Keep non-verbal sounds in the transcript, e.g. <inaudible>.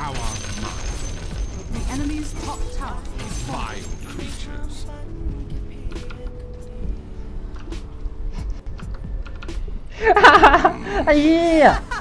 Thou art mine. The enemy's top tower is falling. Vile creatures. <laughs> yeah.